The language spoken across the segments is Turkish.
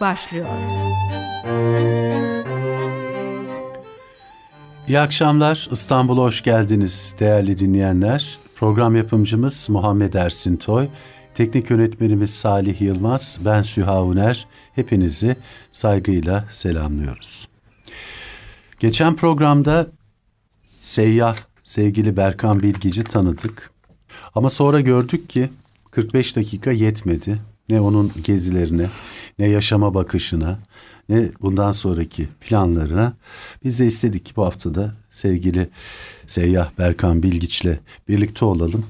Başlıyor. İyi akşamlar. İstanbul'a hoş geldiniz değerli dinleyenler. Program yapımcımız Muhammed Ersin Toy, teknik yönetmenimiz Salih Yılmaz, ben Süha Uner. Hepinizi saygıyla selamlıyoruz. Geçen programda seyyah sevgili Berkan Bilgici tanıdık. Ama sonra gördük ki 45 dakika yetmedi. Ne onun gezilerine, ne yaşama bakışına, ne bundan sonraki planlarına. Biz de istedik ki bu haftada sevgili Seyyah Berkan Bilgiç'le birlikte olalım.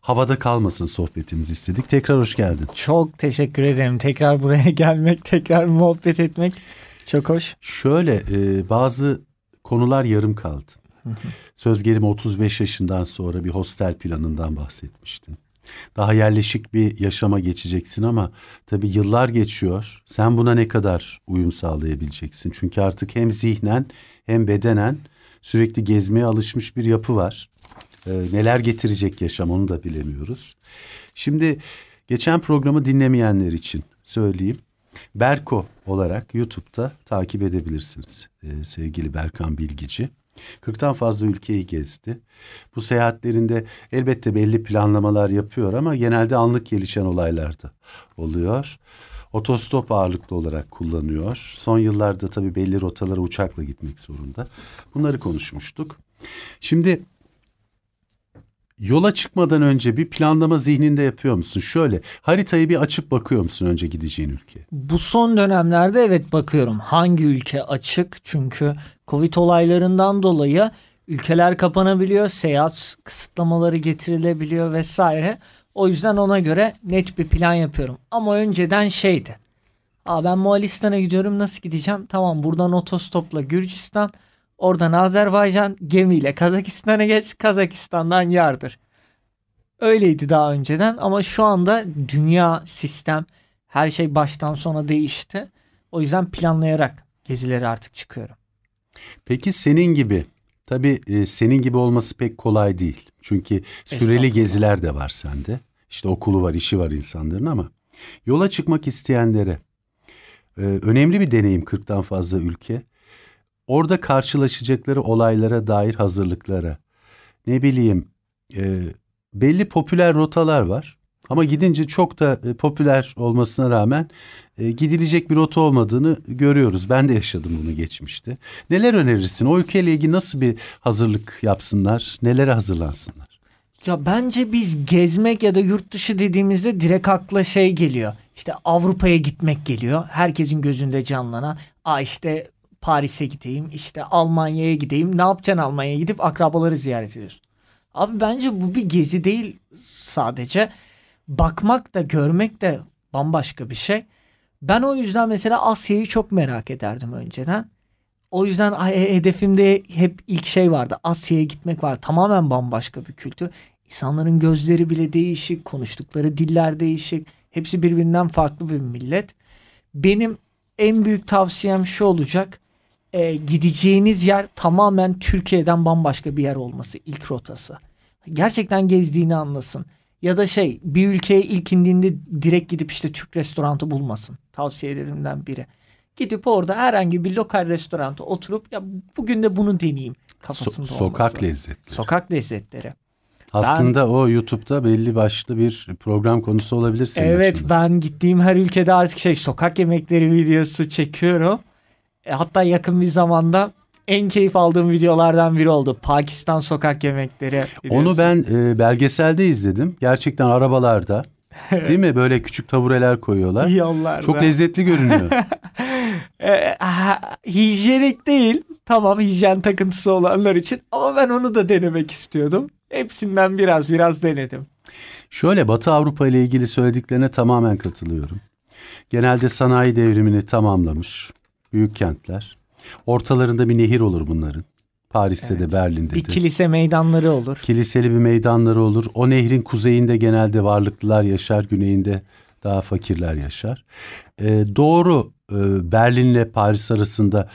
Havada kalmasın sohbetimizi istedik. Tekrar hoş geldin. Çok teşekkür ederim. Tekrar buraya gelmek, tekrar muhabbet etmek çok hoş. Şöyle e, bazı konular yarım kaldı. Söz gelimi 35 yaşından sonra bir hostel planından bahsetmiştin. Daha yerleşik bir yaşama geçeceksin ama tabii yıllar geçiyor. Sen buna ne kadar uyum sağlayabileceksin? Çünkü artık hem zihnen hem bedenen sürekli gezmeye alışmış bir yapı var. Ee, neler getirecek yaşam onu da bilemiyoruz. Şimdi geçen programı dinlemeyenler için söyleyeyim. Berko olarak YouTube'da takip edebilirsiniz ee, sevgili Berkan Bilgici. 40'tan fazla ülkeyi gezdi. Bu seyahatlerinde elbette belli planlamalar yapıyor ama genelde anlık gelişen olaylarda oluyor. Otostop ağırlıklı olarak kullanıyor. Son yıllarda tabii belli rotalara uçakla gitmek zorunda. Bunları konuşmuştuk. Şimdi yola çıkmadan önce bir planlama zihninde yapıyor musun? Şöyle haritayı bir açıp bakıyor musun önce gideceğin ülke? Bu son dönemlerde evet bakıyorum. Hangi ülke açık? Çünkü Covid olaylarından dolayı ülkeler kapanabiliyor, seyahat kısıtlamaları getirilebiliyor vesaire. O yüzden ona göre net bir plan yapıyorum. Ama önceden şeydi. Aa ben Moğolistan'a gidiyorum nasıl gideceğim? Tamam buradan otostopla Gürcistan, oradan Azerbaycan gemiyle Kazakistan'a geç, Kazakistan'dan yardır. Öyleydi daha önceden ama şu anda dünya, sistem, her şey baştan sona değişti. O yüzden planlayarak gezileri artık çıkıyorum. Peki senin gibi tabii e, senin gibi olması pek kolay değil. Çünkü süreli geziler de var sende. İşte okulu var, işi var insanların ama yola çıkmak isteyenlere e, önemli bir deneyim 40'tan fazla ülke. Orada karşılaşacakları olaylara dair hazırlıklara ne bileyim e, belli popüler rotalar var. Ama gidince çok da e, popüler olmasına rağmen e, gidilecek bir rota olmadığını görüyoruz. Ben de yaşadım bunu geçmişte. Neler önerirsin? O ülkeyle ilgili nasıl bir hazırlık yapsınlar? Nelere hazırlansınlar? Ya bence biz gezmek ya da yurt dışı dediğimizde direkt akla şey geliyor. İşte Avrupa'ya gitmek geliyor. Herkesin gözünde canlanan. Aa işte Paris'e gideyim, işte Almanya'ya gideyim. Ne yapacaksın Almanya'ya gidip akrabaları ziyaret ediyorsun. Abi bence bu bir gezi değil sadece. Bakmak da görmek de bambaşka bir şey. Ben o yüzden mesela Asya'yı çok merak ederdim önceden. O yüzden e, hedefimde hep ilk şey vardı. Asya'ya gitmek var. Tamamen bambaşka bir kültür. İnsanların gözleri bile değişik, konuştukları diller değişik. Hepsi birbirinden farklı bir millet. Benim en büyük tavsiyem şu olacak. E, gideceğiniz yer tamamen Türkiye'den bambaşka bir yer olması ilk rotası. Gerçekten gezdiğini anlasın. Ya da şey bir ülkeye ilk indiğinde direkt gidip işte Türk restoranı bulmasın. Tavsiyelerimden biri. Gidip orada herhangi bir lokal restoranda oturup ya bugün de bunu deneyeyim kafasında so- Sokak olması. lezzetleri. Sokak lezzetleri. Aslında ben, o YouTube'da belli başlı bir program konusu olabilir senin Evet açımdan. ben gittiğim her ülkede artık şey sokak yemekleri videosu çekiyorum. E, hatta yakın bir zamanda en keyif aldığım videolardan biri oldu. Pakistan sokak yemekleri. Videosu. Onu ben e, belgeselde izledim. Gerçekten arabalarda. Değil mi? Böyle küçük tabureler koyuyorlar. Yollarda. Çok lezzetli görünüyor. e, hijyenik değil. Tamam hijyen takıntısı olanlar için. Ama ben onu da denemek istiyordum. Hepsinden biraz biraz denedim. Şöyle Batı Avrupa ile ilgili söylediklerine tamamen katılıyorum. Genelde sanayi devrimini tamamlamış büyük kentler. Ortalarında bir nehir olur bunların. Paris'te evet. de Berlin'de de. Bir kilise meydanları olur. Kiliseli bir meydanları olur. O nehrin kuzeyinde genelde varlıklılar yaşar, güneyinde daha fakirler yaşar. Ee, doğru e, Berlin'le Paris arasında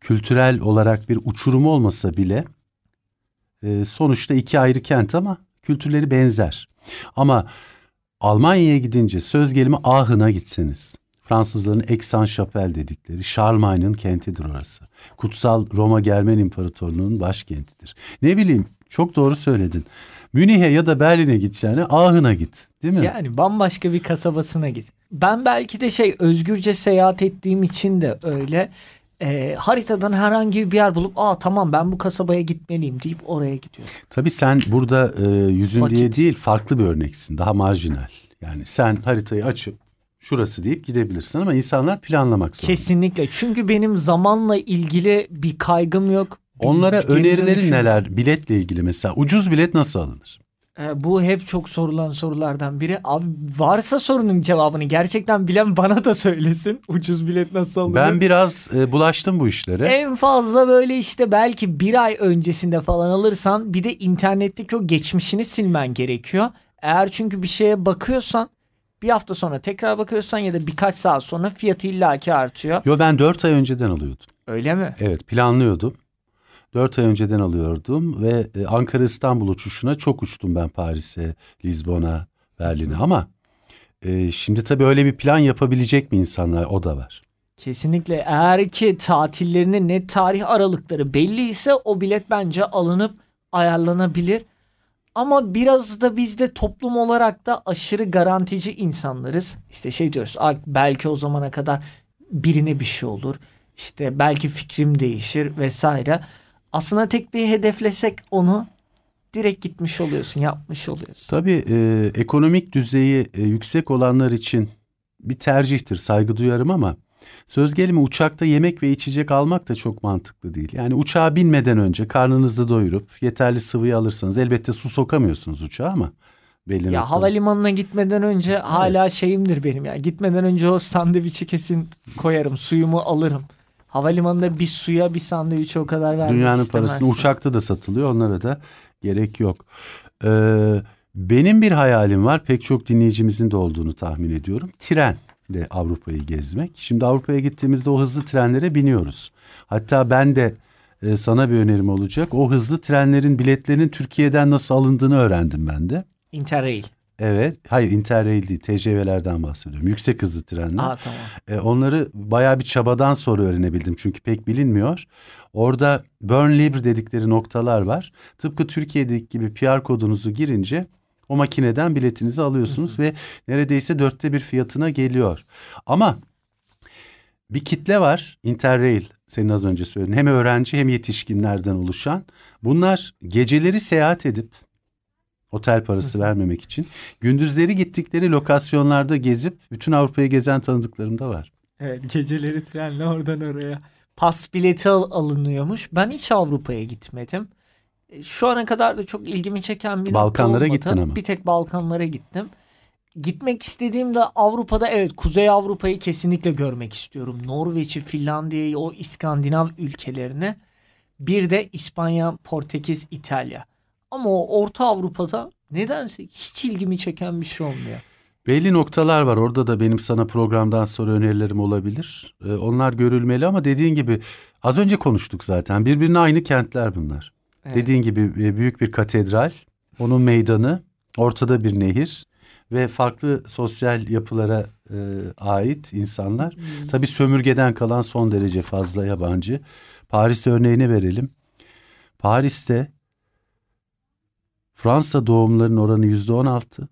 kültürel olarak bir uçurum olmasa bile e, sonuçta iki ayrı kent ama kültürleri benzer. Ama Almanya'ya gidince söz gelimi Aachen'a gitseniz. Fransızların Aix-en-Chapelle dedikleri Charlemagne'ın kentidir orası. Kutsal Roma Germen İmparatorluğu'nun başkentidir. Ne bileyim çok doğru söyledin. Münih'e ya da Berlin'e gideceğine Aachen'a git değil mi? Yani bambaşka bir kasabasına git. Ben belki de şey özgürce seyahat ettiğim için de öyle e, haritadan herhangi bir yer bulup aa tamam ben bu kasabaya gitmeliyim deyip oraya gidiyorum. Tabii sen burada e, yüzün Vakit. diye değil farklı bir örneksin. Daha marjinal. Yani sen haritayı açıp şurası deyip gidebilirsin ama insanlar planlamak zorunda. Kesinlikle. Çünkü benim zamanla ilgili bir kaygım yok. Onlara önerilerin neler? Biletle ilgili mesela ucuz bilet nasıl alınır? E, bu hep çok sorulan sorulardan biri. Abi varsa sorunun cevabını gerçekten bilen bana da söylesin. Ucuz bilet nasıl alınır? Ben biraz e, bulaştım bu işlere. En fazla böyle işte belki bir ay öncesinde falan alırsan bir de internetteki o geçmişini silmen gerekiyor. Eğer çünkü bir şeye bakıyorsan bir hafta sonra tekrar bakıyorsan ya da birkaç saat sonra fiyatı illaki artıyor. Yo ben 4 ay önceden alıyordum. Öyle mi? Evet planlıyordum. 4 ay önceden alıyordum ve e, Ankara İstanbul uçuşuna çok uçtum ben Paris'e, Lizbon'a, Berlin'e ama e, şimdi tabii öyle bir plan yapabilecek mi insanlar o da var. Kesinlikle eğer ki tatillerinin net tarih aralıkları belli ise o bilet bence alınıp ayarlanabilir. Ama biraz da biz de toplum olarak da aşırı garantici insanlarız. İşte şey diyoruz "Aa, belki o zamana kadar birine bir şey olur. İşte belki fikrim değişir vesaire. Aslında tek bir hedeflesek onu direkt gitmiş oluyorsun, yapmış oluyorsun. Tabii e, ekonomik düzeyi e, yüksek olanlar için bir tercihtir, saygı duyarım ama söz gelimi uçakta yemek ve içecek almak da çok mantıklı değil. Yani uçağa binmeden önce karnınızı doyurup yeterli sıvıyı alırsanız elbette su sokamıyorsunuz uçağa ama belli Ya noktada- havalimanına gitmeden önce hala şeyimdir benim ya. Gitmeden önce o sandviçi kesin koyarım. Suyumu alırım. Havalimanında bir suya bir sandviçe o kadar vermek Dünyanın istemezsin. parasını uçakta da satılıyor. Onlara da gerek yok. Ee, benim bir hayalim var. Pek çok dinleyicimizin de olduğunu tahmin ediyorum. Trenle Avrupa'yı gezmek. Şimdi Avrupa'ya gittiğimizde o hızlı trenlere biniyoruz. Hatta ben de e, sana bir önerim olacak. O hızlı trenlerin biletlerinin Türkiye'den nasıl alındığını öğrendim ben de. Interrail. Evet. Hayır Interrail değil. TCV'lerden bahsediyorum. Yüksek hızlı trenler. Aa tamam. E, onları bayağı bir çabadan sonra öğrenebildim çünkü pek bilinmiyor. Orada burn libre dedikleri noktalar var. Tıpkı Türkiye'deki gibi PR kodunuzu girince o makineden biletinizi alıyorsunuz ve neredeyse dörtte bir fiyatına geliyor. Ama bir kitle var Interrail senin az önce söylediğin hem öğrenci hem yetişkinlerden oluşan. Bunlar geceleri seyahat edip otel parası vermemek için gündüzleri gittikleri lokasyonlarda gezip bütün Avrupa'yı gezen tanıdıklarım da var. Evet geceleri trenle oradan oraya. Pas bileti al- alınıyormuş. Ben hiç Avrupa'ya gitmedim. E, Şu ana kadar da çok ilgimi çeken bir Balkanlara olmadı. gittin ama. Bir tek Balkanlara gittim. Gitmek istediğimde Avrupa'da evet Kuzey Avrupa'yı kesinlikle görmek istiyorum. Norveç'i, Finlandiya'yı, o İskandinav ülkelerini. Bir de İspanya, Portekiz, İtalya. Ama o Orta Avrupa'da nedense hiç ilgimi çeken bir şey olmuyor. Belli noktalar var. Orada da benim sana programdan sonra önerilerim olabilir. Ee, onlar görülmeli ama dediğin gibi az önce konuştuk zaten. Birbirine aynı kentler bunlar. Evet. Dediğin gibi e, büyük bir katedral, onun meydanı, ortada bir nehir ve farklı sosyal yapılara e, ait insanlar. Tabii sömürgeden kalan son derece fazla yabancı. Paris örneğini verelim. Paris'te Fransa doğumların oranı yüzde on altı.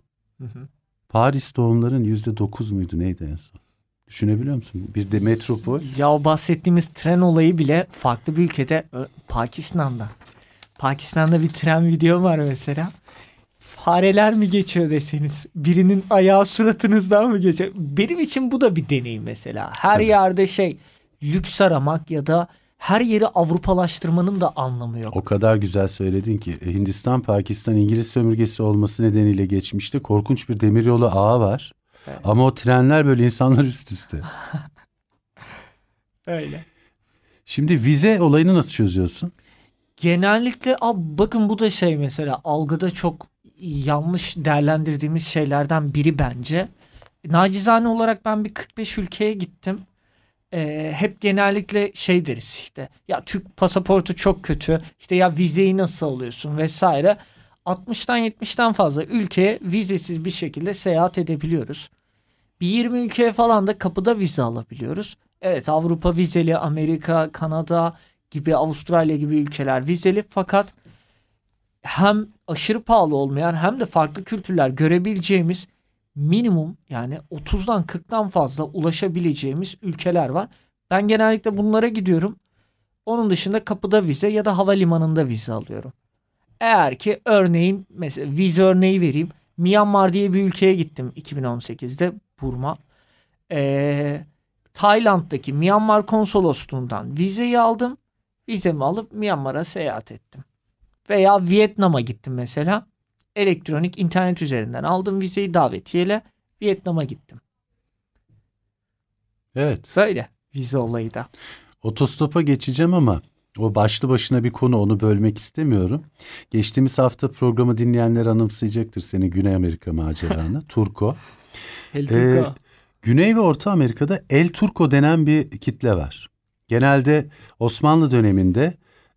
Paris doğumların yüzde dokuz muydu neydi en son? Düşünebiliyor musun? Bir de metropol. Ya bahsettiğimiz tren olayı bile farklı bir ülkede Pakistan'da. Pakistan'da bir tren video var mesela. Fareler mi geçiyor deseniz birinin ayağı suratınızdan mı geçiyor? Benim için bu da bir deneyim mesela. Her Tabii. yerde şey lüks aramak ya da her yeri Avrupalaştırmanın da anlamı yok. O kadar güzel söyledin ki e, Hindistan, Pakistan İngiliz sömürgesi olması nedeniyle geçmişte korkunç bir demiryolu ağı var. Evet. Ama o trenler böyle insanlar üst üste. Öyle. Şimdi vize olayını nasıl çözüyorsun? Genellikle bakın bu da şey mesela algıda çok yanlış değerlendirdiğimiz şeylerden biri bence. Nacizane olarak ben bir 45 ülkeye gittim. Ee, hep genellikle şey deriz işte ya Türk pasaportu çok kötü işte ya vizeyi nasıl alıyorsun vesaire. 60'tan 70'ten fazla ülkeye vizesiz bir şekilde seyahat edebiliyoruz. Bir 20 ülkeye falan da kapıda vize alabiliyoruz. Evet Avrupa vizeli, Amerika, Kanada gibi, Avustralya gibi ülkeler vizeli fakat hem aşırı pahalı olmayan hem de farklı kültürler görebileceğimiz minimum yani 30'dan 40'tan fazla ulaşabileceğimiz ülkeler var. Ben genellikle bunlara gidiyorum. Onun dışında kapıda vize ya da havalimanında vize alıyorum. Eğer ki örneğin mesela vize örneği vereyim. Myanmar diye bir ülkeye gittim 2018'de Burma. Ee, Tayland'daki Myanmar konsolosluğundan vizeyi aldım. Vizemi alıp Myanmar'a seyahat ettim. Veya Vietnam'a gittim mesela. Elektronik internet üzerinden aldım vizeyi davetiyeyle Vietnam'a gittim. Evet. Böyle vize olayı da. Otostopa geçeceğim ama o başlı başına bir konu onu bölmek istemiyorum. Geçtiğimiz hafta programı dinleyenler anımsayacaktır seni Güney Amerika maceranı. Turko. El Turco. Ee, Güney ve Orta Amerika'da El Turco denen bir kitle var. Genelde Osmanlı döneminde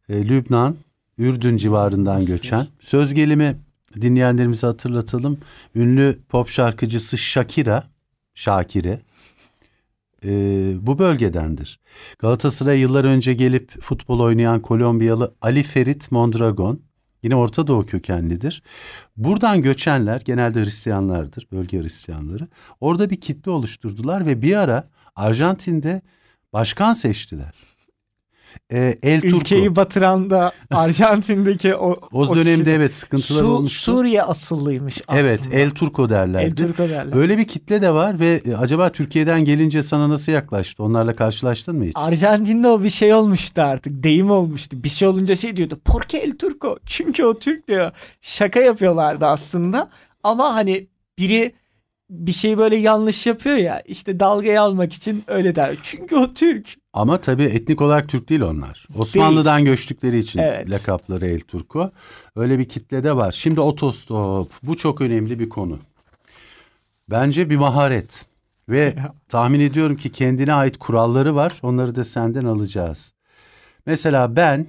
e, Lübnan, Ürdün civarından Mısır. göçen. Söz gelimi dinleyenlerimize hatırlatalım. Ünlü pop şarkıcısı Shakira, Şakire e, bu bölgedendir. Galatasaray yıllar önce gelip futbol oynayan Kolombiyalı Ali Ferit Mondragon yine Orta Doğu kökenlidir. Buradan göçenler genelde Hristiyanlardır, bölge Hristiyanları. Orada bir kitle oluşturdular ve bir ara Arjantin'de başkan seçtiler. Ee, El Turco. Ülkeyi batıran da Arjantin'deki o, O dönemde evet sıkıntılar Su- olmuştu. Suriye asıllıymış aslında. Evet, El Turco derlerdi. El Turco derler. Öyle bir kitle de var ve e, acaba Türkiye'den gelince sana nasıl yaklaştı? Onlarla karşılaştın mı hiç? Arjantin'de o bir şey olmuştu artık. Deyim olmuştu. Bir şey olunca şey diyordu. Porque el Turco? Çünkü o Türk diyor. Şaka yapıyorlardı aslında. Ama hani biri bir şey böyle yanlış yapıyor ya. işte dalgayı almak için öyle der. Çünkü o Türk. Ama tabii etnik olarak Türk değil onlar. Osmanlı'dan göçtükleri için Evet. lakapları El Turco. Öyle bir kitle de var. Şimdi otostop. Bu çok önemli bir konu. Bence bir maharet. Ve tahmin ediyorum ki kendine ait kuralları var. Onları da senden alacağız. Mesela ben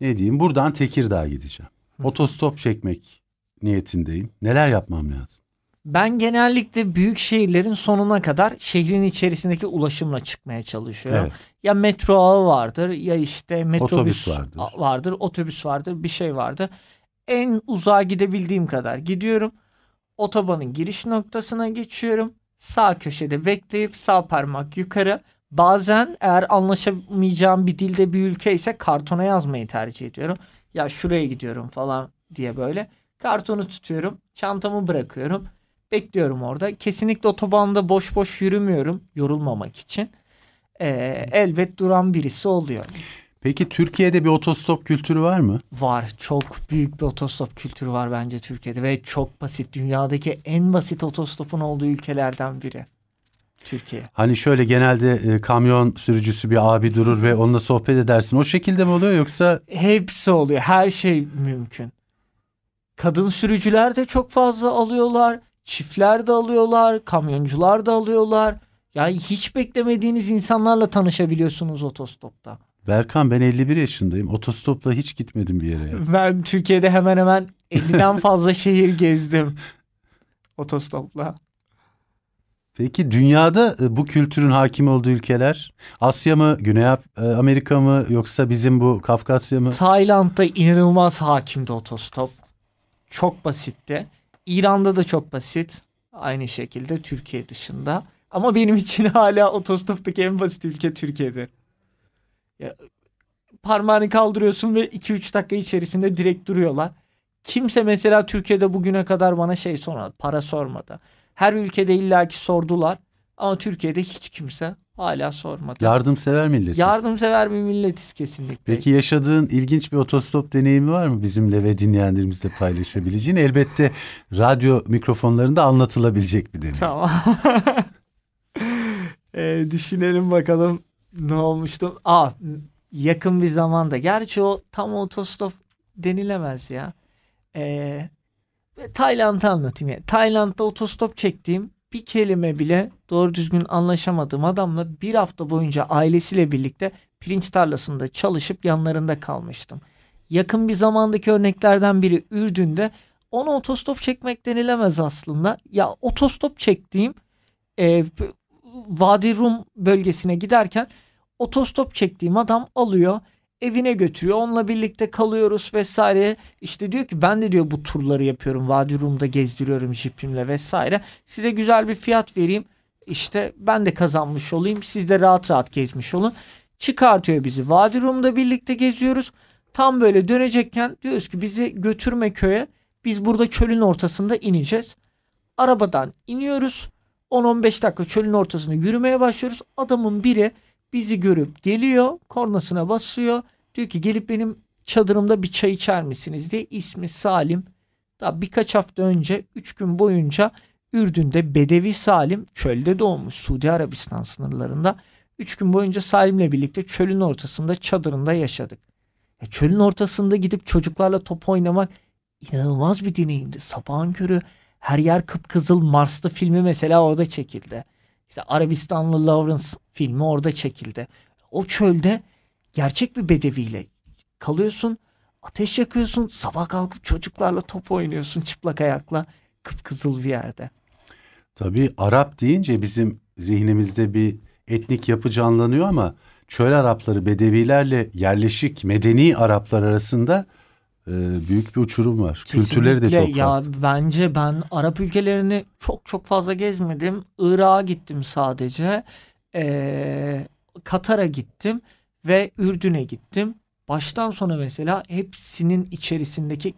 ne diyeyim buradan Tekirdağ'a gideceğim. Otostop çekmek niyetindeyim. Neler yapmam lazım? Ben genellikle büyük şehirlerin sonuna kadar şehrin içerisindeki ulaşımla çıkmaya çalışıyorum. Evet. Ya metro ağı vardır ya işte metrobüs Otobüs vardır. vardır, otobüs vardır, bir şey vardır. En uzağa gidebildiğim kadar gidiyorum. Otobanın giriş noktasına geçiyorum. Sağ köşede bekleyip sağ parmak yukarı. Bazen eğer anlaşamayacağım bir dilde bir ülke ise kartona yazmayı tercih ediyorum. Ya şuraya gidiyorum falan diye böyle. Kartonu tutuyorum. Çantamı bırakıyorum. Bekliyorum orada. Kesinlikle otobanda boş boş yürümüyorum. Yorulmamak için. Ee, elbet duran birisi oluyor. Peki Türkiye'de bir otostop kültürü var mı? Var. Çok büyük bir otostop kültürü var bence Türkiye'de ve çok basit. Dünyadaki en basit otostopun olduğu ülkelerden biri. Türkiye. Hani şöyle genelde e, kamyon sürücüsü bir abi durur ve onunla sohbet edersin. O şekilde mi oluyor yoksa Hepsi oluyor. Her şey mümkün. Kadın sürücüler de çok fazla alıyorlar. Çiftler de alıyorlar. Kamyoncular da alıyorlar. Yani hiç beklemediğiniz insanlarla tanışabiliyorsunuz otostopta. Berkan ben 51 yaşındayım. Otostopla hiç gitmedim bir yere. Ben Türkiye'de hemen hemen 50'den fazla şehir gezdim. Otostopla. Peki dünyada e, bu kültürün hakim olduğu ülkeler Asya mı, Güney e, Amerika mı yoksa bizim bu Kafkasya mı? Tayland'da inanılmaz hakimdi otostop. Çok basitti. İran'da da çok basit. Aynı şekilde Türkiye dışında. Ama benim için hala otostoptaki en basit ülke Türkiye'dir. Ya, parmağını kaldırıyorsun ve 2-3 dakika içerisinde direkt duruyorlar. Kimse mesela Türkiye'de bugüne kadar bana şey sormadı. Para sormadı. Her ülkede illaki sordular. Ama Türkiye'de hiç kimse hala sormadı. Yardımsever milletiz. Yardımsever bir milletiz kesinlikle. Peki yaşadığın ilginç bir otostop deneyimi var mı bizimle ve dinleyenlerimizle paylaşabileceğin? Elbette radyo mikrofonlarında anlatılabilecek bir deneyim. Tamam. Ee, düşünelim bakalım ne olmuştu. Aa, yakın bir zamanda. Gerçi o tam otostop denilemez ya. Ee, Tayland'ı anlatayım. Yani. Tayland'da otostop çektiğim bir kelime bile doğru düzgün anlaşamadığım adamla bir hafta boyunca ailesiyle birlikte pirinç tarlasında çalışıp yanlarında kalmıştım. yakın bir zamandaki örneklerden biri Ürdün'de ona otostop çekmek denilemez aslında. Ya otostop çektiğim e, Vadi Rum bölgesine giderken otostop çektiğim adam alıyor evine götürüyor. Onunla birlikte kalıyoruz vesaire. İşte diyor ki ben de diyor bu turları yapıyorum. Vadi Rum'da gezdiriyorum jipimle vesaire. Size güzel bir fiyat vereyim. İşte ben de kazanmış olayım. Siz de rahat rahat gezmiş olun. Çıkartıyor bizi. Vadi Rum'da birlikte geziyoruz. Tam böyle dönecekken diyoruz ki bizi götürme köye. Biz burada çölün ortasında ineceğiz. Arabadan iniyoruz. 10-15 dakika çölün ortasında yürümeye başlıyoruz. Adamın biri bizi görüp geliyor. Kornasına basıyor. Diyor ki gelip benim çadırımda bir çay içer misiniz diye. ismi Salim. Daha birkaç hafta önce 3 gün boyunca Ürdün'de Bedevi Salim çölde doğmuş Suudi Arabistan sınırlarında. 3 gün boyunca Salim'le birlikte çölün ortasında çadırında yaşadık. Ya çölün ortasında gidip çocuklarla top oynamak inanılmaz bir deneyimdi. Sabahın körü her yer kıpkızıl Mars'ta filmi mesela orada çekildi. İşte Arabistanlı Lawrence filmi orada çekildi. O çölde gerçek bir bedeviyle kalıyorsun. Ateş yakıyorsun. Sabah kalkıp çocuklarla top oynuyorsun çıplak ayakla. Kıpkızıl bir yerde. Tabii Arap deyince bizim zihnimizde bir etnik yapı canlanıyor ama çöl Arapları Bedevilerle yerleşik medeni Araplar arasında e, büyük bir uçurum var. Kesinlikle. Kültürleri de çok ya farklı. bence ben Arap ülkelerini çok çok fazla gezmedim. Irak'a gittim sadece. Ee, Katar'a gittim ve Ürdün'e gittim. Baştan sona mesela hepsinin içerisindeki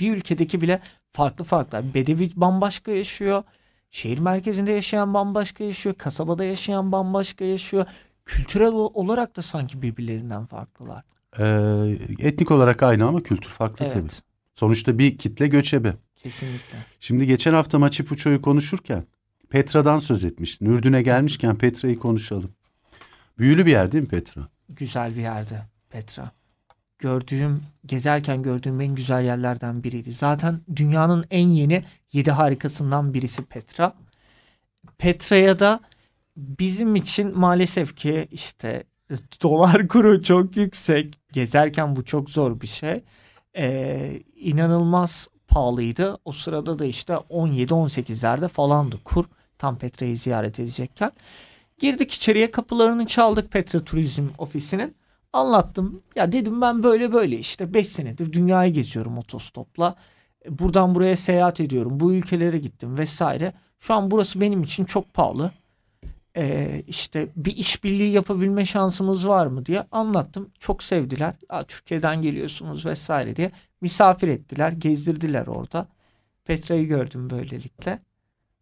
bir ülkedeki bile farklı farklı. Bedevi bambaşka yaşıyor. Şehir merkezinde yaşayan bambaşka yaşıyor. Kasabada yaşayan bambaşka yaşıyor. Kültürel olarak da sanki birbirlerinden farklılar. Ee, etnik olarak aynı ama kültür farklı Evet. tabii. Sonuçta bir kitle göçebe. Kesinlikle. Şimdi geçen hafta Machu Picchu'yu konuşurken Petra'dan söz etmiştin. Ürdün'e gelmişken Petra'yı konuşalım. Büyülü bir yer değil mi Petra? Güzel bir yerde Petra. Gördüğüm, gezerken gördüğüm en güzel yerlerden biriydi. Zaten dünyanın en yeni yedi harikasından birisi Petra. Petra'ya da bizim için maalesef ki işte dolar kuru çok yüksek. Gezerken bu çok zor bir şey. Ee, inanılmaz pahalıydı. O sırada da işte 17-18'lerde falandı kur. Tam Petra'yı ziyaret edecekken. Girdik içeriye kapılarını çaldık Petra Turizm ofisinin. Anlattım. Ya dedim ben böyle böyle işte 5 senedir dünyayı geziyorum otostopla. E, Buradan buraya seyahat ediyorum. Bu ülkelere gittim vesaire. Şu an burası benim için çok pahalı. Ee, işte bir işbirliği yapabilme şansımız var mı diye anlattım. Çok sevdiler. Aa, Türkiye'den geliyorsunuz vesaire diye misafir ettiler, gezdirdiler orada. Petra'yı gördüm böylelikle.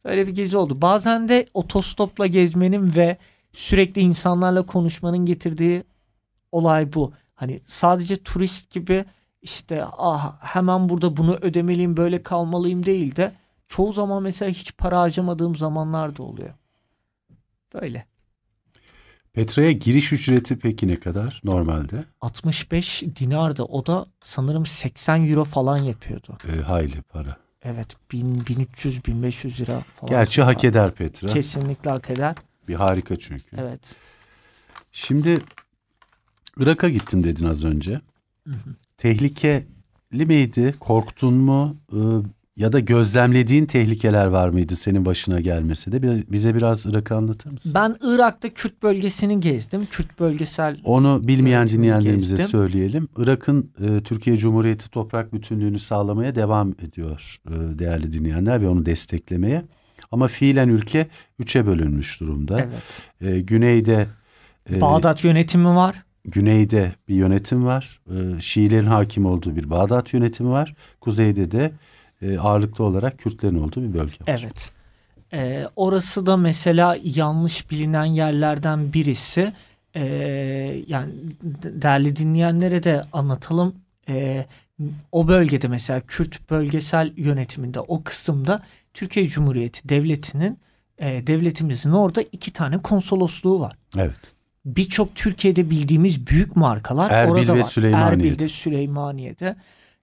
Böyle bir gezi oldu. Bazen de otostopla gezmenin ve sürekli insanlarla konuşmanın getirdiği olay bu. Hani sadece turist gibi işte ah hemen burada bunu ödemeliyim böyle kalmalıyım değil de çoğu zaman mesela hiç para harcamadığım zamanlar da oluyor. Böyle. Petra'ya giriş ücreti peki ne kadar normalde? 65 dinar da o da sanırım 80 euro falan yapıyordu. Ee, hayli para. Evet 1000, 1300 1500 lira falan. Gerçi hak eder Petra. Kesinlikle hak eder. Bir harika çünkü. Evet. Şimdi Irak'a gittim dedin az önce. Tehlikeli miydi? Korktun mu? Ee, ya da gözlemlediğin tehlikeler var mıydı senin başına gelmesi de? Bize biraz Irak'ı anlatır mısın? Ben Irak'ta Kürt bölgesini gezdim. Kürt bölgesel Onu bilmeyen dinleyenlerimize gezdim. söyleyelim. Irak'ın e, Türkiye Cumhuriyeti toprak bütünlüğünü sağlamaya devam ediyor e, değerli dinleyenler ve onu desteklemeye. Ama fiilen ülke üçe bölünmüş durumda. evet. E, güneyde e, Bağdat yönetimi var. güneyde bir yönetim var. E, Şiilerin hakim olduğu bir Bağdat yönetimi var. Kuzeyde de e, ağırlıklı olarak Kürtlerin olduğu bir bölge var. Evet. Ee, orası da mesela yanlış bilinen yerlerden birisi. Ee, yani değerli dinleyenlere de anlatalım. Ee, o bölgede mesela Kürt bölgesel yönetiminde o kısımda Türkiye Cumhuriyeti Devleti'nin e, devletimizin orada iki tane konsolosluğu var. Evet. Birçok Türkiye'de bildiğimiz büyük markalar Erbil orada ve var. Süleymaniye'de. Erbil'de, Süleymaniye'de.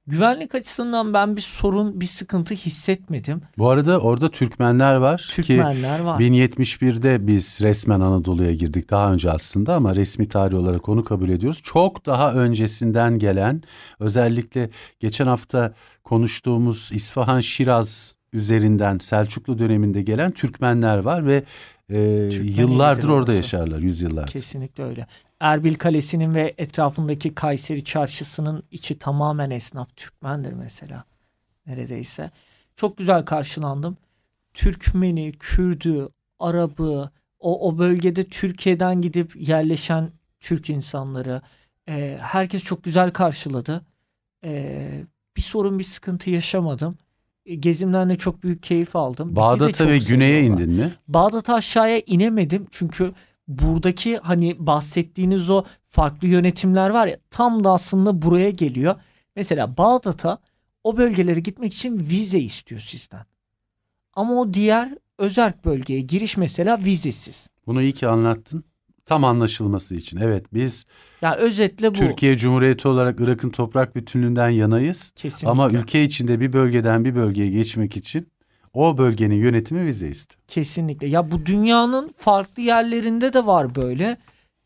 Güvenlik açısından ben bir sorun, bir sıkıntı hissetmedim. Bu arada orada Türkmenler var Türkmenler ki var. 1071'de biz resmen Anadolu'ya girdik daha önce aslında ama resmi tarih olarak onu kabul ediyoruz. Çok daha öncesinden gelen özellikle geçen hafta konuştuğumuz İsfahan Şiraz üzerinden Selçuklu döneminde gelen Türkmenler var ve e, yıllardır orada yaşarlar yüzyıllardır. Kesinlikle öyle. Erbil Kalesi'nin ve etrafındaki Kayseri Çarşısı'nın içi tamamen esnaf Türkmendir mesela. Neredeyse. Çok güzel karşılandım. Türkmeni, Kürdü, Arabı, o, o bölgede Türkiye'den gidip yerleşen Türk insanları e, herkes çok güzel karşıladı. E, bir sorun, bir sıkıntı yaşamadım. E, Gezimden de çok büyük keyif aldım. Bağdat'a ve güneye indin mi? Bağdat'a aşağıya inemedim çünkü buradaki hani bahsettiğiniz o farklı yönetimler var ya tam da aslında buraya geliyor. Mesela Bağdat'a o bölgelere gitmek için vize istiyor sizden. Ama o diğer özerk bölgeye giriş mesela vizesiz. Bunu iyi ki anlattın. Tam anlaşılması için. Evet biz Yani özetle bu. Türkiye Cumhuriyeti olarak Irak'ın toprak bütünlüğünden yanayız. Kesinlikle. Ama ülke içinde bir bölgeden bir bölgeye geçmek için o bölgenin yönetimi vize istiyor. Kesinlikle. Ya bu dünyanın farklı yerlerinde de var böyle.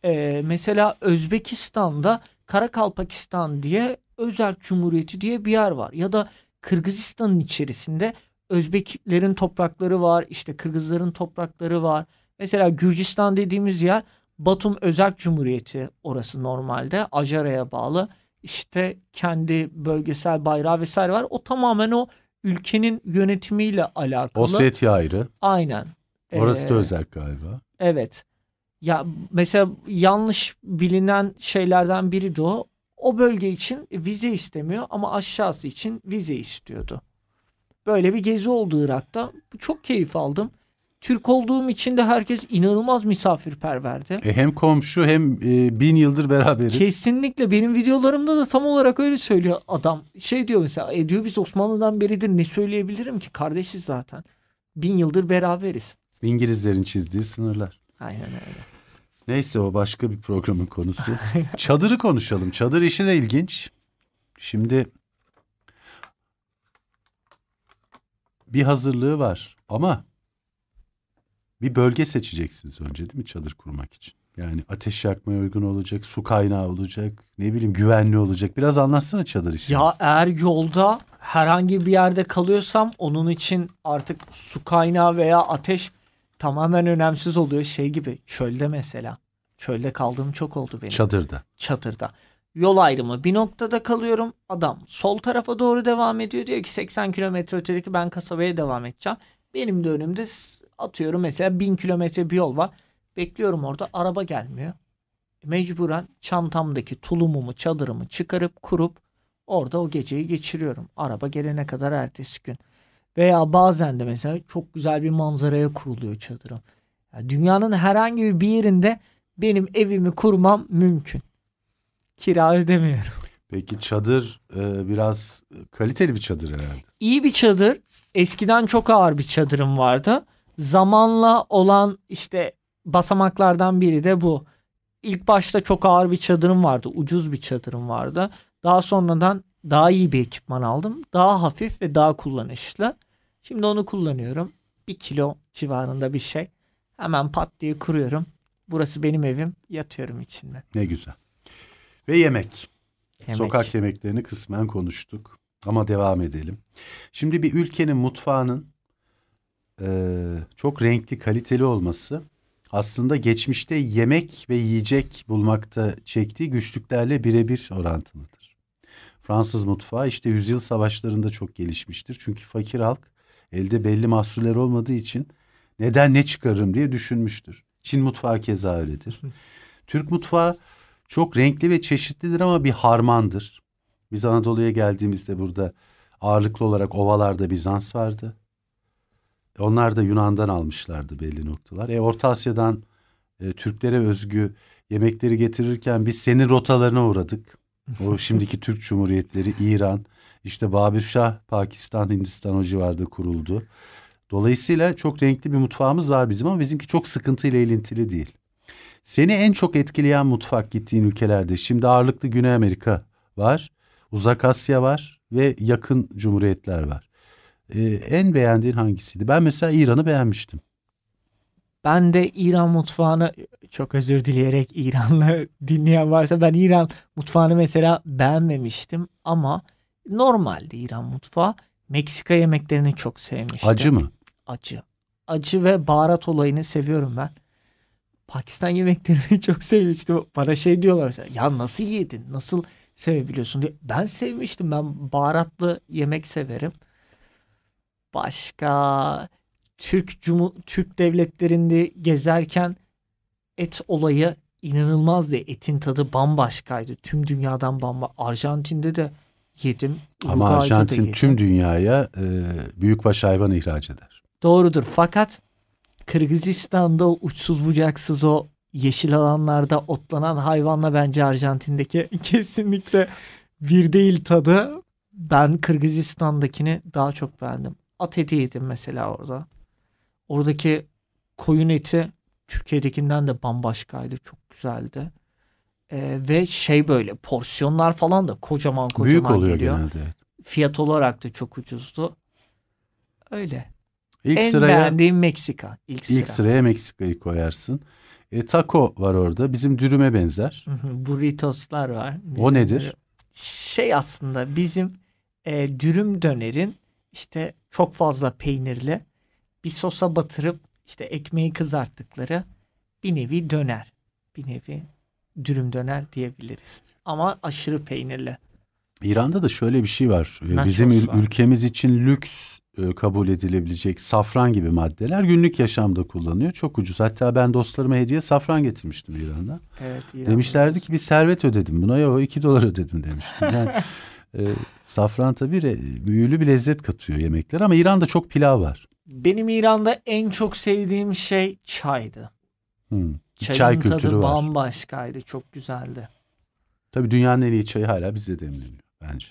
Ee, mesela Özbekistan'da Karakalpakistan diye Özerk Cumhuriyeti diye bir yer var. Ya da Kırgızistan'ın içerisinde Özbeklerin toprakları var. işte Kırgızların toprakları var. Mesela Gürcistan dediğimiz yer Batum Özerk Cumhuriyeti orası normalde. Ajara'ya bağlı. İşte kendi bölgesel bayrağı vesaire var. O tamamen o ülkenin yönetimiyle alakalı. Ossetya ayrı. Aynen. Orası da Ee, özel galiba. Evet. Ya mesela yanlış bilinen şeylerden biri de o. O bölge için vize istemiyor ama aşağısı için vize istiyordu. Böyle bir gezi oldu Irak'ta. Çok keyif aldım. Türk olduğum için de herkes inanılmaz misafirperverdi. E hem komşu hem e, bin yıldır beraberiz. Kesinlikle benim videolarımda da tam olarak öyle söylüyor adam. Şey diyor mesela e diyor biz Osmanlı'dan beridir ne söyleyebilirim ki kardeşiz zaten. Bin yıldır beraberiz. İngilizlerin çizdiği sınırlar. Aynen öyle. Neyse o başka bir programın konusu. Çadırı konuşalım. Çadır işi de ilginç. Şimdi bir hazırlığı var ama bir bölge seçeceksiniz önce değil mi çadır kurmak için? Yani ateş yakmaya uygun olacak, su kaynağı olacak, ne bileyim güvenli olacak. Biraz anlatsana çadır işini. Ya eğer yolda herhangi bir yerde kalıyorsam onun için artık su kaynağı veya ateş tamamen önemsiz oluyor. Şey gibi çölde mesela. Çölde kaldığım çok oldu benim. Çadırda. çadırda. Yol ayrımı bir noktada kalıyorum. Adam sol tarafa doğru devam ediyor. Diyor ki 80 kilometre ötedeki ben kasabaya devam edeceğim. Benim de önümde atıyorum mesela 1000 kilometre bir yol var. Bekliyorum orada araba gelmiyor. Mecburen çantamdaki tulumumu çadırımı çıkarıp kurup orada o geceyi geçiriyorum. Araba gelene kadar ertesi gün. Veya bazen de mesela çok güzel bir manzaraya kuruluyor çadırım. Yani dünyanın herhangi bir yerinde benim evimi kurmam mümkün. Kira ödemiyorum. Peki çadır e, biraz kaliteli bir çadır herhalde. İyi bir çadır. Eskiden çok ağır bir çadırım vardı. Zamanla olan işte basamaklardan biri de bu. İlk başta çok ağır bir çadırım vardı. Ucuz bir çadırım vardı. Daha sonradan daha iyi bir ekipman aldım. Daha hafif ve daha kullanışlı. Şimdi onu kullanıyorum. Bir kilo civarında bir şey. Hemen pat diye kuruyorum. Burası benim evim. Yatıyorum içinde. Ne güzel. Ve yemek. Yemek. Sokak yemeklerini kısmen konuştuk. Ama devam edelim. Şimdi bir ülkenin mutfağının e, çok renkli, kaliteli olması aslında geçmişte yemek ve yiyecek bulmakta çektiği güçlüklerle birebir orantılıdır. Fransız mutfağı işte yüzyıl savaşlarında çok gelişmiştir. Çünkü fakir halk elde belli mahsuller olmadığı için neden ne çıkarırım diye düşünmüştür. Çin mutfağı keza öyledir. Türk mutfağı çok renkli ve çeşitlidir ama bir harmandır. Biz Anadolu'ya geldiğimizde burada ağırlıklı olarak ovalarda Bizans vardı. Onlar da Yunan'dan almışlardı belli noktalar. E, Orta Asya'dan e, Türklere özgü yemekleri getirirken biz senin rotalarına uğradık. O şimdiki Türk Cumhuriyetleri, İran, işte Babür Şah, Pakistan, Hindistan o civarda kuruldu. Dolayısıyla çok renkli bir mutfağımız var bizim ama bizimki çok sıkıntıyla ilintili değil. Seni en çok etkileyen mutfak gittiğin ülkelerde şimdi ağırlıklı Güney Amerika var. Uzak Asya var ve yakın cumhuriyetler var. Ee, en beğendiğin hangisiydi? Ben mesela İran'ı beğenmiştim. Ben de İran mutfağını çok özür dileyerek İranlı dinleyen varsa ben İran mutfağını mesela beğenmemiştim ama normaldi İran mutfağı. Meksika yemeklerini çok sevmiştim. Acı mı? Acı. Acı ve baharat olayını seviyorum ben. Pakistan yemeklerini çok sevmiştim. Bana şey diyorlar mesela ya nasıl yedin? Nasıl sevebiliyorsun diye. Ben sevmiştim. Ben baharatlı yemek severim. Başka Türk Cumu Türk devletlerinde gezerken et olayı inanılmazdı. Etin tadı bambaşkaydı. Tüm dünyadan bamba. Arjantin'de de yedim. Ama Uruguay'da Arjantin yedim. tüm dünyaya e, büyükbaş hayvan ihraç eder. Doğrudur. Fakat Kırgızistan'da o uçsuz bucaksız o yeşil alanlarda otlanan hayvanla bence Arjantin'deki kesinlikle bir değil tadı. Ben Kırgızistan'dakini daha çok beğendim. At eti yedim mesela orada. Oradaki koyun eti Türkiye'dekinden de bambaşkaydı. Çok güzeldi. Ee, ve şey böyle porsiyonlar falan da kocaman kocaman Büyük oluyor geliyor. genelde. evet. Fiyat olarak da çok ucuzdu. Öyle. İlk en sıraya beğendiğim Meksika. İlk, sıra. ilk sıraya Meksika'yı koyarsın. E, taco var orada. Bizim dürüme benzer. Burritoslar var. O Bizim nedir? dürüm- Şey aslında bizim e, dürüm dönerin işte çok fazla peynirli bir sosa batırıp işte ekmeği kızarttıkları bir nevi döner. Bir nevi dürüm döner diyebiliriz. Ama aşırı peynirli. İran'da da şöyle bir şey var. E, Nachos Bizim ül- var. ülkemiz için lüks e, kabul edilebilecek safran gibi maddeler günlük yaşamda kullanıyor. Çok ucuz. Hatta ben dostlarıma hediye safran getirmiştim İran'da. Evet. İran'da. Demişlerdi ki bir servet ödedim buna. Yok 2 dolar ödedim demiştim. Yani, e, safran tabii büyülü bir lezzet katıyor yemekler ama İran'da çok pilav var. Benim İran'da en çok sevdiğim şey çaydı. Hmm. Çayın Çay kültürü tadı var. bambaşkaydı. Çok güzeldi. Tabii dünyanın en iyi çayı hala bizde demleniyor bence.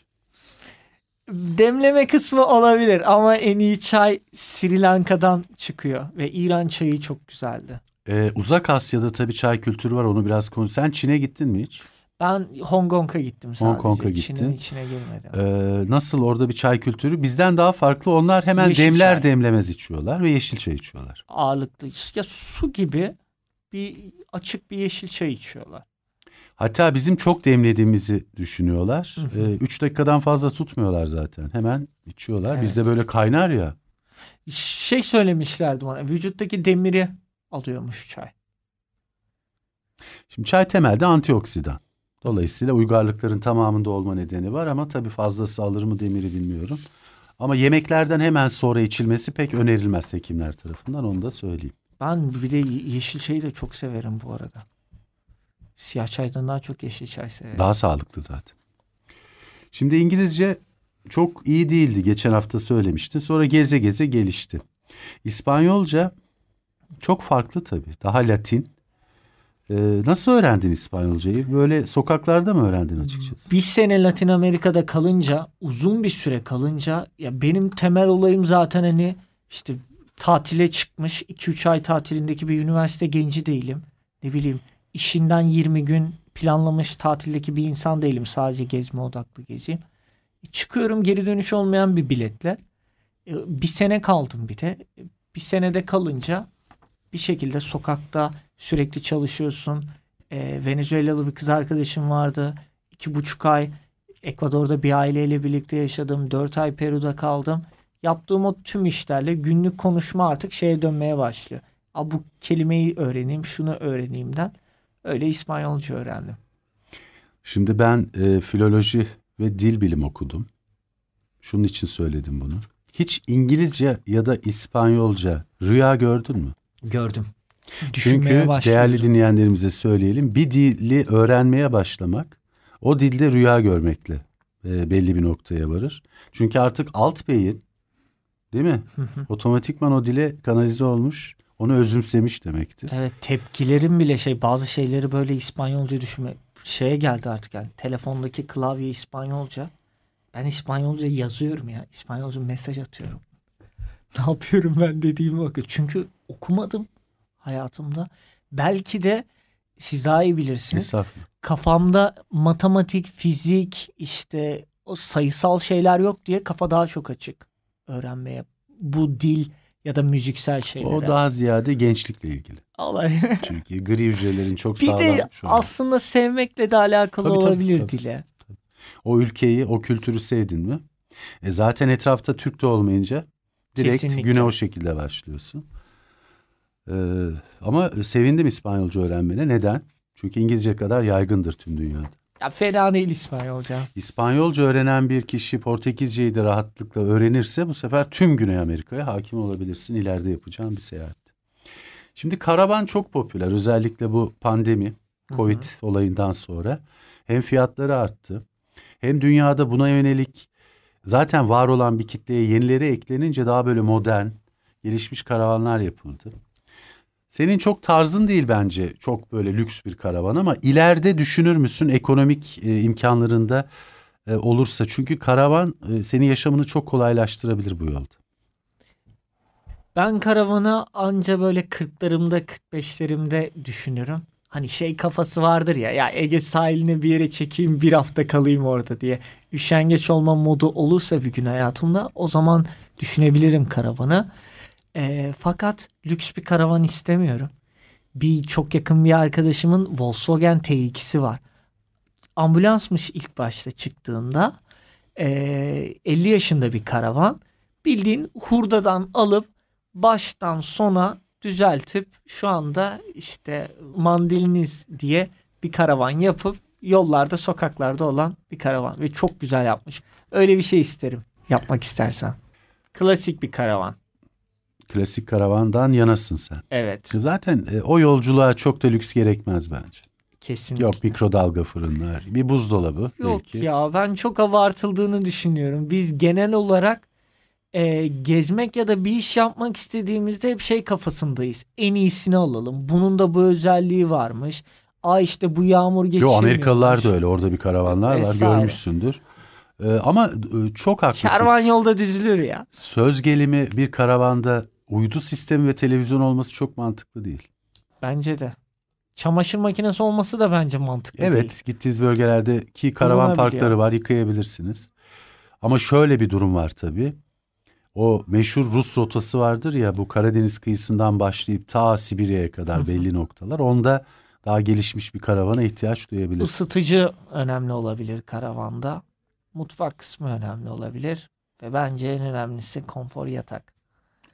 Demleme kısmı olabilir ama en iyi çay Sri Lanka'dan çıkıyor ve İran çayı çok güzeldi. Ee, uzak Asya'da tabii çay kültürü var onu biraz konuş. Sen Çin'e gittin mi hiç? Ben Hong Kong'a gittim sadece. Hong Kong'a Çin'in gittin. içine girmedim. Ee, nasıl orada bir çay kültürü? Bizden daha farklı. Onlar hemen Yeşil demler çay. demlemez içiyorlar ve yeşil çay içiyorlar. Ağırlıklı ya su gibi bir açık bir yeşil çay içiyorlar. Hatta bizim çok demlediğimizi düşünüyorlar. Hı hı. Ee, üç dakikadan fazla tutmuyorlar zaten. Hemen içiyorlar. Evet. Bizde böyle kaynar ya. Şey söylemişlerdi bana vücuttaki demiri alıyormuş çay. Şimdi çay temelde antioksidan. Dolayısıyla uygarlıkların tamamında olma nedeni var ama tabii fazlası alır mı demiri bilmiyorum. Ama yemeklerden hemen sonra içilmesi pek önerilmez hekimler tarafından onu da söyleyeyim. Ben bir de ye- yeşil çayı da çok severim bu arada. Siyah çaydan daha çok yeşil çay severim. Daha sağlıklı zaten. Şimdi İngilizce çok iyi değildi geçen hafta söylemiştin. Sonra geze geze gelişti. İspanyolca çok farklı tabii. Daha Latin. Ee, nasıl öğrendin İspanyolcayı? Böyle sokaklarda mı öğrendin açıkçası? Bir sene Latin Amerika'da kalınca, uzun bir süre kalınca ya benim temel olayım zaten hani işte tatile çıkmış 2-3 ay tatilindeki bir üniversite genci değilim. Ne bileyim işinden 20 gün planlamış tatildeki bir insan değilim. Sadece gezme odaklı gezeyim. E, Çıkıyorum geri dönüş olmayan bir biletle. E, Bir sene kaldım bir de. E, Bir senede kalınca bir şekilde sokakta sürekli çalışıyorsun. E, Venezuelalı bir kız arkadaşım vardı. İki buçuk ay Ekvador'da bir aileyle birlikte yaşadım. Dört ay Peru'da kaldım. Yaptığım o tüm işlerle günlük konuşma artık şeye dönmeye başlıyor. Aa, bu kelimeyi öğreneyim, şunu öğreneyimden. Öyle İspanyolca öğrendim. Şimdi ben e, filoloji ve dil bilim okudum. Şunun için söyledim bunu. Hiç İngilizce ya da İspanyolca rüya gördün mü? Gördüm. Çünkü değerli dinleyenlerimize söyleyelim. Bir dili öğrenmeye başlamak o dilde rüya görmekle e, belli bir noktaya varır. Çünkü artık alt beyin değil mi? Otomatikman o dile kanalize olmuş. Onu özümsemiş demektir. Evet tepkilerim bile şey bazı şeyleri böyle İspanyolca düşünme şeye geldi artık yani telefondaki klavye İspanyolca. Ben İspanyolca yazıyorum ya. İspanyolca mesaj atıyorum. Ne yapıyorum ben dediğime bakın. Çünkü okumadım hayatımda. Belki de siz daha iyi bilirsiniz. Kafamda matematik, fizik, işte o sayısal şeyler yok diye kafa daha çok açık öğrenmeye. Bu dil ya da müziksel şeylere. O daha ziyade gençlikle ilgili. Allah. Çünkü gri hücrelerin çok bir sağlam. de şu an. aslında sevmekle de alakalı Tabii, tabii, olabilir tabii. dile. O ülkeyi, o kültürü sevdin mi? E zaten etrafta Türk de olmayınca direkt Kesinlikle. güne o şekilde başlıyorsun. Ee, ama sevindim İspanyolca öğrenmene. Neden? Çünkü İngilizce kadar yaygındır tüm dünyada. Ya fena değil İspanyolca. İspanyolca öğrenen bir kişi Portekizceyi de rahatlıkla öğrenirse bu sefer tüm Güney Amerika'ya hakim olabilirsin ileride yapacağın bir seyahat. Şimdi karavan çok popüler özellikle bu pandemi Covid olayından sonra hem fiyatları arttı hem dünyada buna yönelik zaten var olan bir kitleye yenileri eklenince daha böyle modern gelişmiş karavanlar yapıldı. Senin çok tarzın değil bence çok böyle lüks bir karavan ama ileride düşünür müsün ekonomik e, imkanlarında e, olursa çünkü karavan e, senin yaşamını çok kolaylaştırabilir bu yolda. Ben karavanı anca böyle 40'larımda 45'lerimde düşünürüm. Hani şey kafası vardır ya ya Ege sahiline bir yere çekeyim bir hafta kalayım orada diye. Üşengeç olma modu olursa bir gün hayatımda o zaman düşünebilirim karavanı. Ee, fakat lüks bir karavan istemiyorum. Bir çok yakın bir arkadaşımın Volkswagen T2'si var. Ambulansmış ilk başta çıktığında. Ee, 50 yaşında bir karavan. Bildiğin hurdadan alıp baştan sona düzeltip şu anda işte mandiliniz diye bir karavan yapıp yollarda sokaklarda olan bir karavan ve çok güzel yapmış. Öyle bir şey isterim yapmak istersen. Klasik bir karavan. Klasik karavandan yanasın sen. Evet Zaten e, o yolculuğa çok da lüks gerekmez bence. kesinlikle. Yok mikrodalga fırınlar, bir buzdolabı Yok belki. ya ben çok abartıldığını düşünüyorum. Biz genel olarak e, gezmek ya da bir iş yapmak istediğimizde hep şey kafasındayız. En iyisini alalım. Bunun da bu özelliği varmış. Aa işte bu yağmur Yo geçirmiyormuş. Amerikalılar da öyle. Orada bir karavanlar var. Vesaire. Görmüşsündür. Ee, ama e, çok haklısın. Kervan yolda düzülür ya. Söz gelimi bir karavanda uydu sistemi ve televizyon olması çok mantıklı değil. Bence de. Çamaşır makinesi olması da bence mantıklı Evet, değil. gittiğiniz bölgelerdeki karavan parkları var, yıkayabilirsiniz. Ama şöyle bir durum var tabii. O meşhur Rus rotası vardır ya bu Karadeniz kıyısından başlayıp ta Sibirya'ya kadar belli noktalar. Onda daha gelişmiş bir karavana ihtiyaç duyabilir. Isıtıcı önemli olabilir karavanda. Mutfak kısmı önemli olabilir. Ve bence en önemlisi konfor yatak.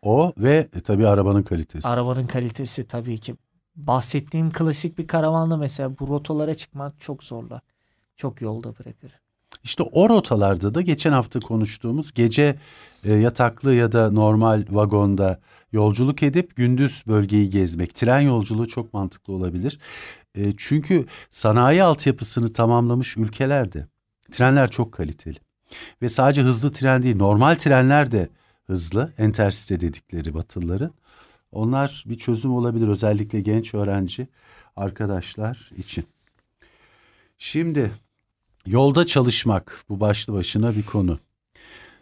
O ve e, tabii arabanın kalitesi. Arabanın kalitesi tabii ki. Bahsettiğim klasik bir karavanla mesela bu rotalara çıkmak çok zorla. Çok yolda bırakır. İşte o rotalarda da geçen hafta konuştuğumuz gece e, yataklı ya da normal vagonda yolculuk edip gündüz bölgeyi gezmek, tren yolculuğu çok mantıklı olabilir. E, çünkü sanayi altyapısını tamamlamış ülkelerde trenler çok kaliteli. Ve sadece hızlı tren değil, normal trenler de hızlı. Intercity dedikleri batılıların. Onlar bir çözüm olabilir özellikle genç öğrenci arkadaşlar için. Şimdi Yolda çalışmak bu başlı başına bir konu.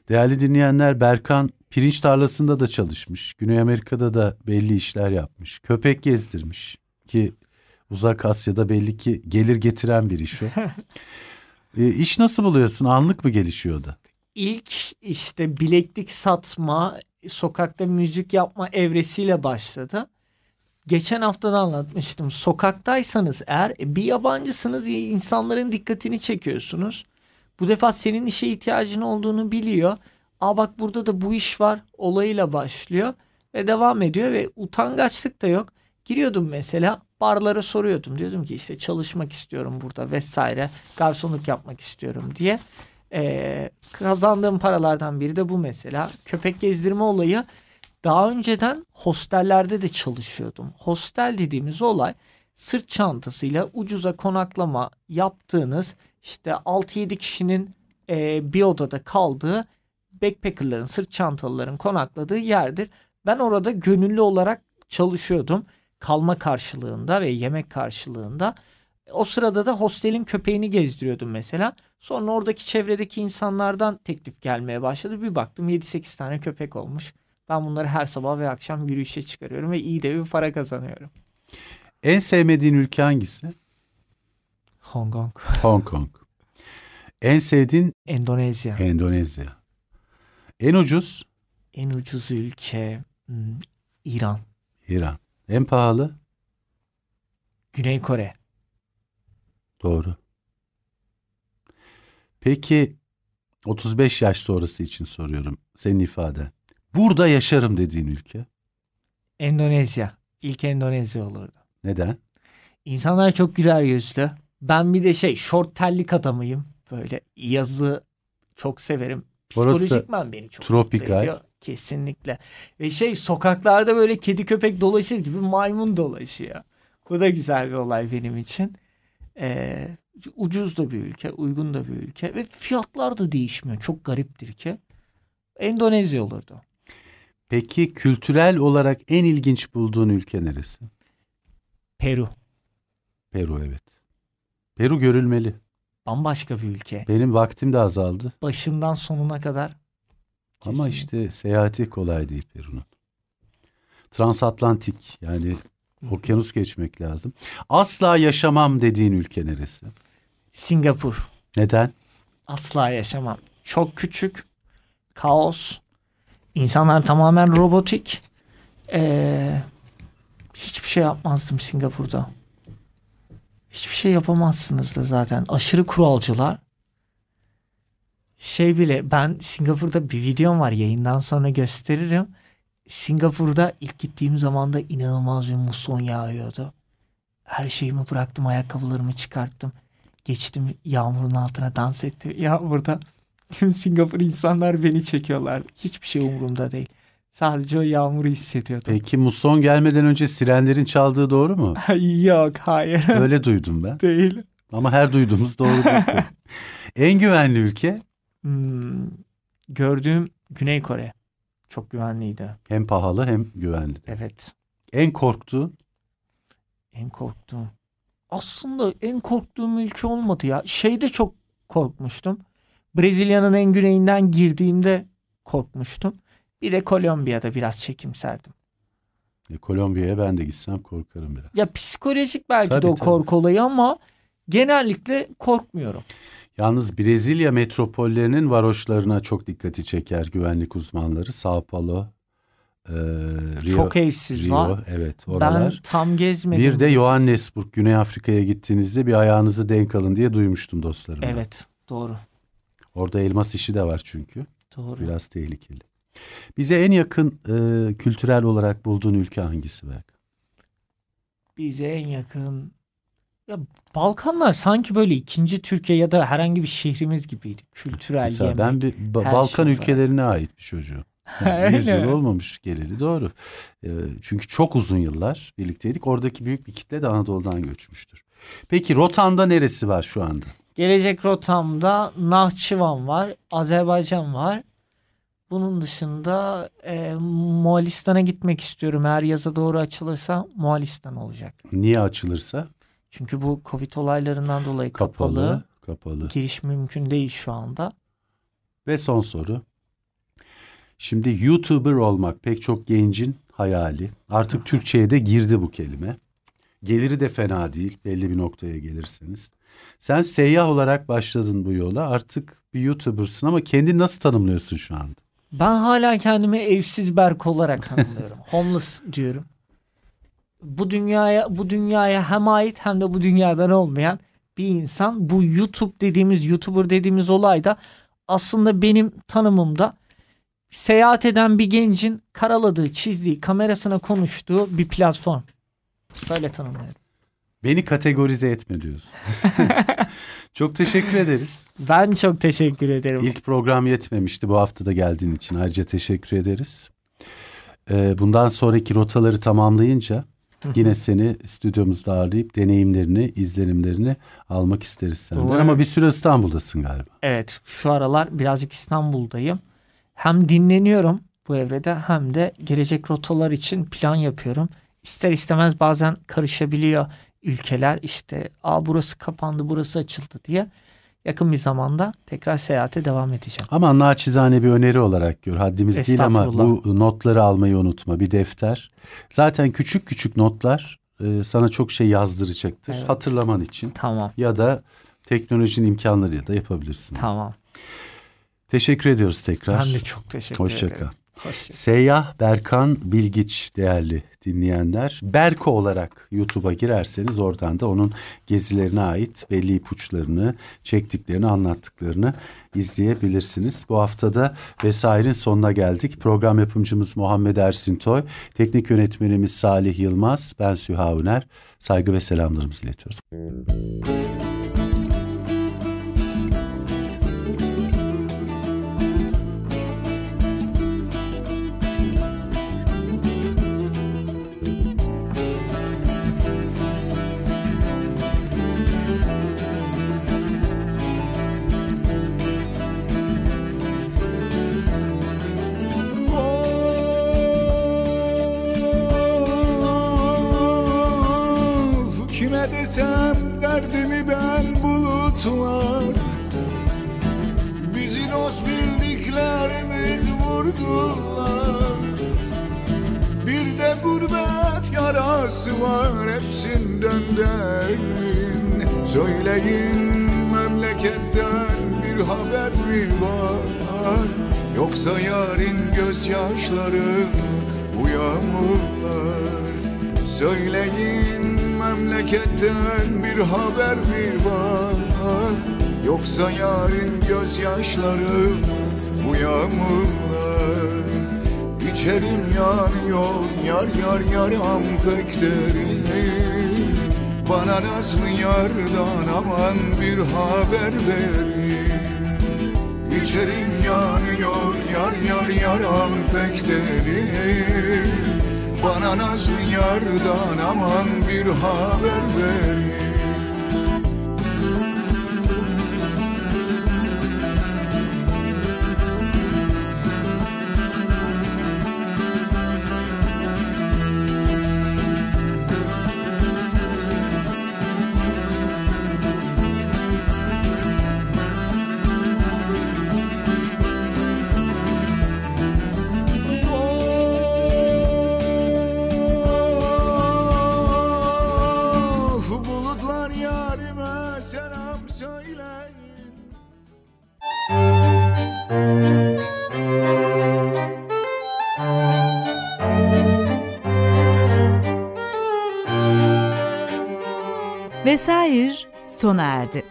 Değerli dinleyenler Berkan pirinç tarlasında da çalışmış. Güney Amerika'da da belli işler yapmış. Köpek gezdirmiş ki uzak Asya'da belli ki gelir getiren bir iş o. e, iş nasıl buluyorsun? Anlık mı gelişiyor da? İlk işte bileklik satma, sokakta müzik yapma evresiyle başladı. Geçen hafta da anlatmıştım. Sokaktaysanız eğer e, bir yabancısınız insanların dikkatini çekiyorsunuz. Bu defa senin işe ihtiyacın olduğunu biliyor. Aa bak burada da bu iş var olayıyla başlıyor ve devam ediyor ve utangaçlık da yok. Giriyordum mesela barlara soruyordum. Diyordum ki işte çalışmak istiyorum burada vesaire. Garsonluk yapmak istiyorum diye. Ee, kazandığım paralardan biri de bu mesela. Köpek gezdirme olayı daha önceden hostellerde de çalışıyordum. Hostel dediğimiz olay sırt çantasıyla ucuza konaklama yaptığınız işte 6-7 kişinin e, bir odada kaldığı backpackerların, sırt çantalıların konakladığı yerdir. Ben orada gönüllü olarak çalışıyordum. Kalma karşılığında ve yemek karşılığında. O sırada da hostelin köpeğini gezdiriyordum mesela. Sonra oradaki çevredeki insanlardan teklif gelmeye başladı. Bir baktım 7-8 tane köpek olmuş. Ben bunları her sabah ve akşam yürüyüşe çıkarıyorum ve iyi de bir para kazanıyorum. En sevmediğin ülke hangisi? Hong Kong. Hong Kong. En sevdiğin Endonezya. Endonezya. En ucuz En ucuz ülke hmm, İran. İran. En pahalı Güney Kore. Doğru. Peki 35 yaş sonrası için soruyorum. Senin ifaden. Burada yaşarım dediğin ülke. Endonezya. İlk Endonezya olurdu. Neden? İnsanlar çok güler yüzlü. Ben bir de şey short terlik adamıyım. Böyle yazı çok severim. Orası Psikolojikmen beni çok tropikal. mutlu ediyor. Kesinlikle. Ve şey sokaklarda böyle kedi köpek dolaşır gibi maymun dolaşıyor. Bu da güzel bir olay benim için. Ee, ucuz da bir ülke, uygun da bir ülke ve fiyatlar da değişmiyor. Çok gariptir ki. Endonezya olurdu. Peki kültürel olarak en ilginç bulduğun ülke neresi? Peru. Peru evet. Peru görülmeli. Bambaşka bir ülke. Benim vaktim de azaldı. Başından sonuna kadar. Ama Kesinlikle. işte seyahati kolay değil Peru'nun. Transatlantik yani okyanus geçmek lazım. Asla yaşamam dediğin ülke neresi? Singapur. Neden? Asla yaşamam. Çok küçük. Kaos. İnsanlar tamamen robotik. Ee, hiçbir şey yapmazdım Singapur'da. Hiçbir şey yapamazsınız da zaten. Aşırı kuralcılar. Şey bile ben Singapur'da bir videom var yayından sonra gösteririm. Singapur'da ilk gittiğim zaman da inanılmaz bir muson yağıyordu. Her şeyimi bıraktım, ayakkabılarımı çıkarttım. Geçtim yağmurun altına dans ettim. Yağmurda tüm Singapur insanlar beni çekiyorlar. Hiçbir şey umurumda değil. Sadece o yağmuru hissediyordum. Peki muson gelmeden önce sirenlerin çaldığı doğru mu? Yok hayır Öyle duydum ben. değil. Ama her duyduğumuz doğru en güvenli ülke Hmm, gördüğüm Güney Kore. Çok güvenliydi. hem pahalı hem güvenli. Evet. En korktuğun En korktuğum. Aslında en korktuğum ülke olmadı ya. Şeyde çok korkmuştum. Brezilya'nın en güneyinden girdiğimde korkmuştum. Bir de Kolombiya'da biraz çekimserdim. E, Kolombiya'ya ben de gitsem korkarım biraz. Ya psikolojik belki Tabii, de o tabii. korku olayı ama genellikle korkmuyorum. Yalnız Brezilya metropollerinin varoşlarına çok dikkati çeker güvenlik uzmanları. Sao Paulo, e, Rio, çok evsiz Rio, var. evet Ben oralar. tam gezmedim. Bir de Johannesburg, Güney Afrika'ya gittiğinizde bir ayağınızı denk alın diye duymuştum dostlarım. Evet doğru. Orada elmas işi de var çünkü. Doğru. Biraz tehlikeli. Bize en yakın e, kültürel olarak bulduğun ülke hangisi Berk? Bize en yakın ya Balkanlar sanki böyle ikinci Türkiye ya da herhangi bir şehrimiz gibiydi. Kültürel Mesela yemek. ben bir Ba- her Balkan şey ülkelerine ait bir çocuğum. Yani Öyle 100 yıl olmamış geleli doğru. E, çünkü çok uzun yıllar birlikteydik. Oradaki büyük bir kitle de Anadolu'dan göçmüştür. Peki Rotan'da neresi var şu anda? Gelecek rotamda Nahçıvan var, Azerbaycan var. Bunun dışında e, Moğolistan'a gitmek istiyorum. Eğer yaza doğru açılırsa Moğolistan olacak. Niye açılırsa? Çünkü bu Covid olaylarından dolayı kapalı. Kapalı. Kapalı. Giriş mümkün değil şu anda. Ve son soru. Şimdi YouTuber olmak pek çok gencin hayali. Artık Türkçe'ye de girdi bu kelime. Geliri de fena değil belli bir noktaya gelirseniz. Sen seyyah olarak başladın bu yola. Artık bir YouTuber'sın ama kendini nasıl tanımlıyorsun şu anda? Ben hala kendimi evsiz Berk olarak tanımlıyorum. Homeless diyorum. Bu dünyaya bu dünyaya hem ait hem de bu dünyadan olmayan bir insan. Bu YouTube dediğimiz YouTuber dediğimiz olay da aslında benim tanımımda seyahat eden bir gencin karaladığı, çizdiği, kamerasına konuştuğu bir platform. Böyle tanımlıyorum. Beni kategorize etme diyorsun. çok teşekkür ederiz. Ben çok teşekkür ederim. İlk program yetmemişti bu hafta da geldiğin için. Ayrıca teşekkür ederiz. Ee, bundan sonraki rotaları tamamlayınca yine seni stüdyomuzda ağırlayıp deneyimlerini, izlenimlerini almak isteriz senden. Umarım. Ama bir süre İstanbul'dasın galiba. Evet şu aralar birazcık İstanbul'dayım. Hem dinleniyorum bu evrede hem de gelecek rotalar için plan yapıyorum. İster istemez bazen karışabiliyor ülkeler işte Aa, burası kapandı burası açıldı diye. Yakın bir zamanda tekrar seyahate devam edeceğim. Ama naçizane bir öneri olarak gör. Haddimiz değil ama bu notları almayı unutma. Bir defter. Zaten küçük küçük notlar e, sana çok şey yazdıracaktır. Evet. Hatırlaman için Tamam. ya da teknolojinin imkanlarıyla da yapabilirsin. Tamam. Teşekkür ediyoruz tekrar. Ben de çok teşekkür Hoşça ederim. kal. Seyyah Berkan Bilgiç değerli dinleyenler. Berko olarak YouTube'a girerseniz oradan da onun gezilerine ait belli ipuçlarını, çektiklerini, anlattıklarını izleyebilirsiniz. Bu haftada vesairenin sonuna geldik. Program yapımcımız Muhammed Ersin Toy, teknik yönetmenimiz Salih Yılmaz, ben Süha Üner. Saygı ve selamlarımızı iletiyoruz. Vurdular Bir de gurbet yarası var hepsinden derin Söyleyin memleketten bir haber mi var? Yoksa yarın gözyaşları bu yağmurlar Söyleyin memleketten bir haber mi var Yoksa yarın gözyaşları bu yağmurlar İçerim yanıyor yar yar yaram pek derin Bana nazlı yardan aman bir haber verin. İçerim yanıyor yar yar yaram pek derin Bana nazlı yardan aman bir haber verin Vesair sona erdi.